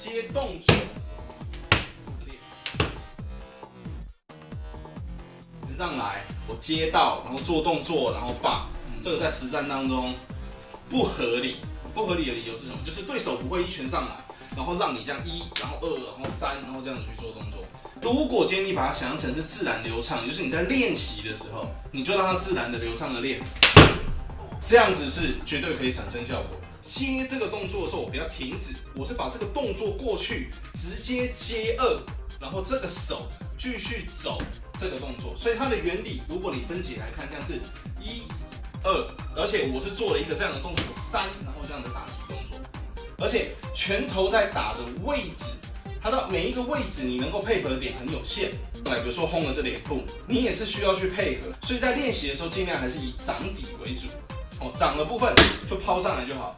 接动作，上来，我接到，然后做动作，然后棒，这个在实战当中不合理。不合理的理由是什么？就是对手不会一拳上来，然后让你这样一，然后二，然后三，然后这样子去做动作。如果今天你把它想象成是自然流畅，就是你在练习的时候，你就让它自然的流畅的练，这样子是绝对可以产生效果。接这个动作的时候，我不要停止，我是把这个动作过去，直接接二，然后这个手继续走这个动作。所以它的原理，如果你分解来看，像是一。二，而且我是做了一个这样的动作，三，然后这样的打击动作，而且拳头在打的位置，它的每一个位置你能够配合的点很有限。来，比如说轰的是脸部，你也是需要去配合，所以在练习的时候尽量还是以掌底为主，哦，长的部分就抛上来就好。